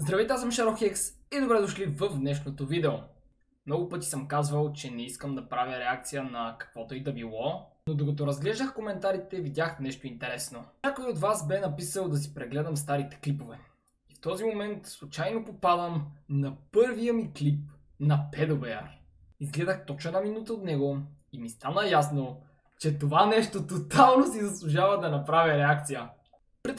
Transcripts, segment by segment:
Здравейте, аз съм Шаро Хекс и добре дошли в днешното видео. Много пъти съм казвал, че не искам да правя реакция на каквото и да било, но докато разглеждах коментарите видях нещо интересно. Някой от вас бе написал да си прегледам старите клипове. И в този момент случайно попадам на първия ми клип на Педобеар. Изгледах точно една минута от него и ми стана ясно, че това нещо тотално си заслужава да направя реакция.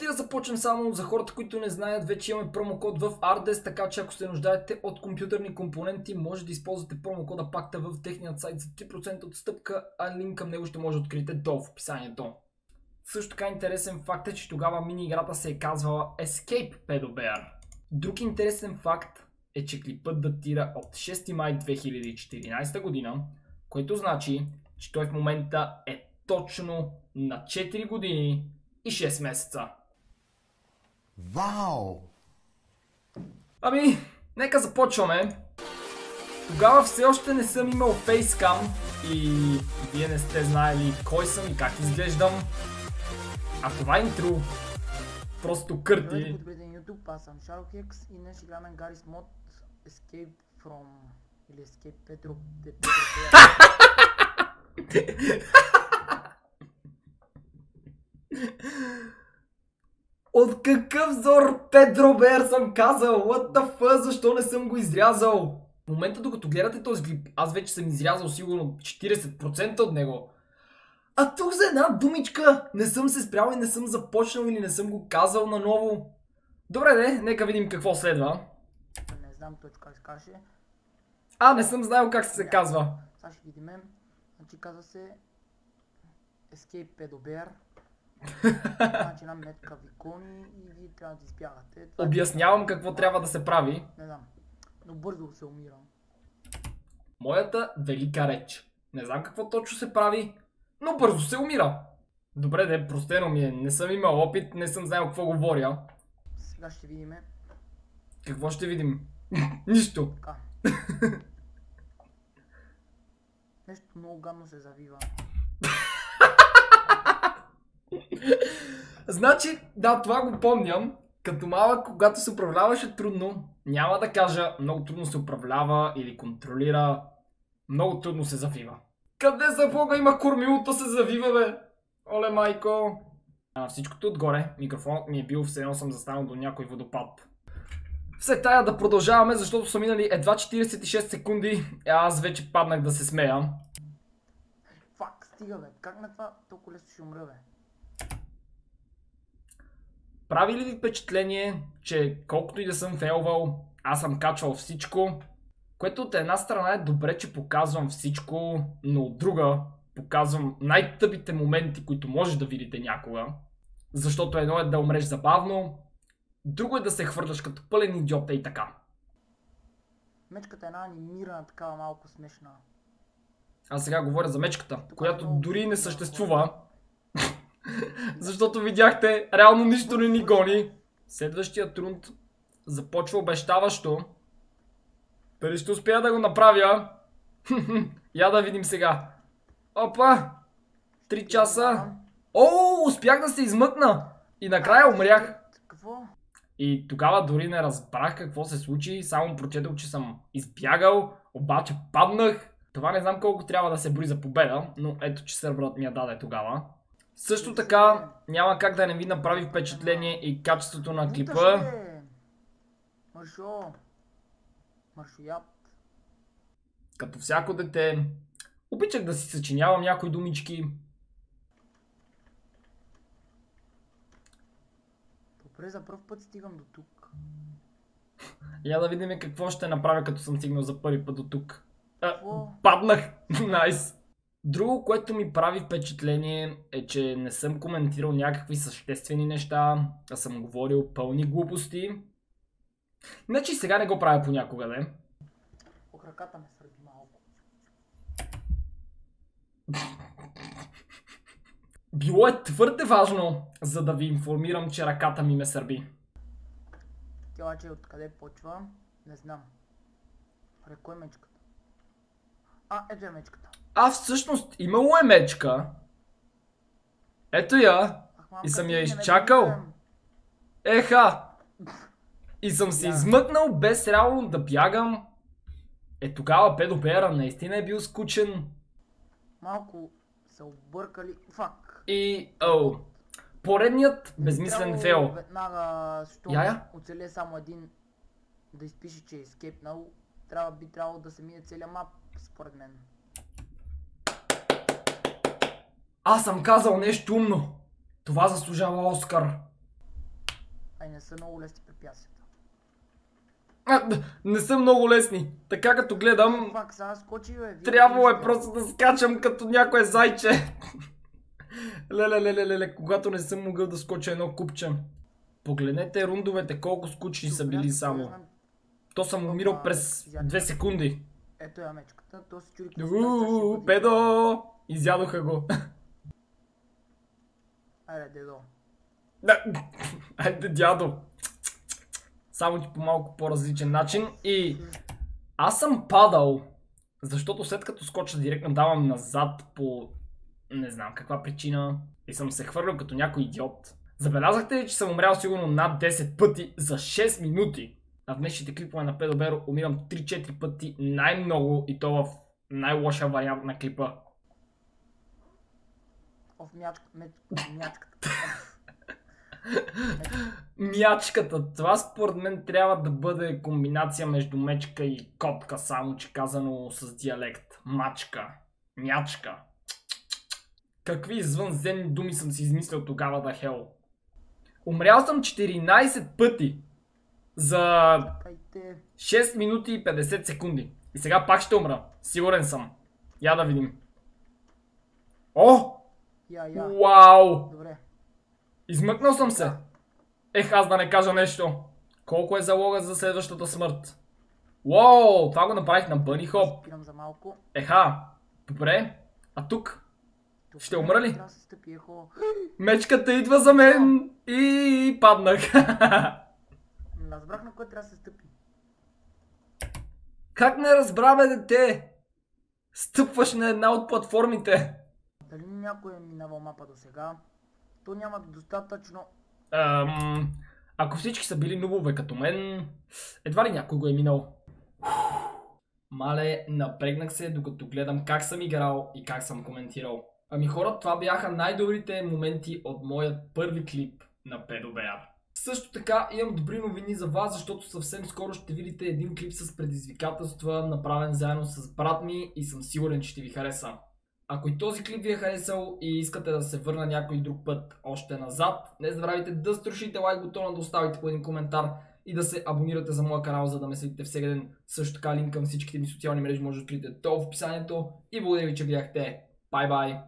Преди да започнем само за хората, които не знаят, вече имаме промокод в Ardes, така че ако се нуждаете от компютърни компоненти, може да използвате промокода пакта в техният сайт за 3% отстъпка, а линк към него ще може да откриете долу в описанието. Също така интересен факт е, че тогава мини играта се е казвала Escape Pedo Bear. Друг интересен факт е, че клипът датира от 6 май 2014 година, което значи, че той в момента е точно на 4 години и 6 месеца. Вау! Ами, нека започваме. Тогава все още не съм имал фейскам и вие не сте знаели кой съм и как изглеждам. А това интро просто кърти. добре ден YouTube, аз съм Шарохекс и днес ще гледаме Гарис мод Escape from или Escape Petro de Petro От какъв зор Педро Бер съм казал? What the fuck? Защо не съм го изрязал? В момента докато гледате този клип, аз вече съм изрязал сигурно 40% от него. А тук за една думичка не съм се спрял и не съм започнал или не съм го казал наново. Добре, де, нека видим какво следва. Не знам точно как се каже. А, не съм знаел как се казва. Сега ще видим. Значи казва се Escape Pedo Bear. Значи една метка в икони и вие трябва да избягате. Това е- Обяснявам какво трябва да се прави. Не знам. Но бързо се умирам. Моята велика реч. Не знам какво точно се прави, но бързо се умира. Добре, де, простено ми е. Не съм имал опит, не съм знаел какво говоря. Сега ще видим Какво ще видим? Нищо. така. Нещо много гадно се завива. Значи, да, това го помням. Като малък, когато се управляваше трудно, няма да кажа много трудно се управлява или контролира, много трудно се завива. Къде за бога има кормилото се завива, бе? Оле, майко! А, всичкото отгоре, микрофонът ми е бил все едно съм застанал до някой водопад. Все тая да продължаваме, защото са минали едва 46 секунди, а аз вече паднах да се смея. Фак, стига бе. Как на това толкова лесно ще умра бе? Прави ли ви впечатление, че колкото и да съм фейлвал, аз съм качвал всичко, което от една страна е добре, че показвам всичко, но от друга показвам най-тъпите моменти, които може да видите някога. Защото едно е да умреш забавно, друго е да се хвърляш като пълен идиот и така. Мечката е една анимирана, такава малко смешна. Аз сега говоря за мечката, която дори не съществува. Защото видяхте, реално нищо не ни гони. Следващия трунд започва обещаващо. Дали ще успея да го направя? Я да видим сега. Опа! Три часа. О, успях да се измъкна! И накрая умрях. Какво? И тогава дори не разбрах какво се случи, само прочетох, че съм избягал, обаче паднах. Това не знам колко трябва да се брои за победа, но ето че сървърът ми я даде тогава. Също така няма как да не ви направи впечатление и качеството на Муташ, клипа. Като всяко дете, обичах да си съчинявам някои думички. Добре, за първ път стигам до тук. Я да видим какво ще направя като съм стигнал за първи път до тук. А? Паднах! Найс! Друго, което ми прави впечатление е, че не съм коментирал някакви съществени неща, а съм говорил пълни глупости. Значи сега не го правя понякога, не? Ох, ръката ме сърби малко. Било е твърде важно, за да ви информирам, че ръката ми ме сърби. Тя обаче откъде почва? Не знам. Аре, кой е мечката? А, ето е мечката. А всъщност имало е мечка. Ето я. Ах, И съм я изчакал. Еха! и съм се измъкнал без реално да бягам. Е тогава педобера наистина е бил скучен. Малко се объркали. Фак. И, оу, поредният безмислен фейл. Веднага, що Яя? оцеле само един да изпише, че е скепнал, трябва, би трябвало да се мине целият мап, според мен. Аз съм казал нещо умно. Това заслужава Оскар. Ай, не са много лесни препятствията. А, не са много лесни. Така като гледам, Фак, сега скочи, бе. вие трябвало е просто да скачам като някое зайче. Леле, леле, леле, когато не съм могъл да скоча едно купче. Погледнете рундовете колко скучни са били само. То съм умирал през две секунди. Ето я мечката, то се бъде. педо! Изядоха го. Айде, дедо. Да. Айде, дядо. Само че по малко по-различен начин. И аз съм падал, защото след като скоча директно давам назад по не знам каква причина и съм се хвърлял като някой идиот. Забелязахте ли, че съм умрял сигурно над 10 пъти за 6 минути? А днешните клипове на Педоберо умирам 3-4 пъти най-много и то в най-лошия вариант на клипа. Мячка, меч, мячката. Мячката. Това според мен трябва да бъде комбинация между мечка и котка, само че казано с диалект. Мачка. Мячка. Какви извънземни думи съм си измислил тогава да хел. Умрял съм 14 пъти за Кайте. 6 минути и 50 секунди. И сега пак ще умра. Сигурен съм. Я да видим. О! Я, я. Вау! Добре. Измъкнал съм се. Ех, аз да не кажа нещо. Колко е залога за следващата смърт? Уоу, това го направих на Бъни Хоп. Спирам за малко. Еха, добре. А тук? Тук Ще умра ли? Стъпи. Мечката идва за мен и паднах. Разбрах на кой трябва да се стъпи. как не разбра, бе, дете? Стъпваш на една от платформите. Дали някой е минавал мапа до сега? То няма достатъчно... Ам, ако всички са били нубове като мен, едва ли някой го е минал. Мале, напрегнах се, докато гледам как съм играл и как съм коментирал. Ами хора, това бяха най-добрите моменти от моят първи клип на PedoBear. Също така имам добри новини за вас, защото съвсем скоро ще видите един клип с предизвикателства, направен заедно с брат ми и съм сигурен, че ще ви хареса. Ако и този клип ви е харесал и искате да се върна някой друг път още назад, не забравяйте да струшите лайк бутона, да оставите по един коментар и да се абонирате за моя канал, за да ме следите всеки ден. Също така линк към всичките ми социални мрежи може да откриете долу в описанието. И благодаря ви, че гледахте. Бай бай!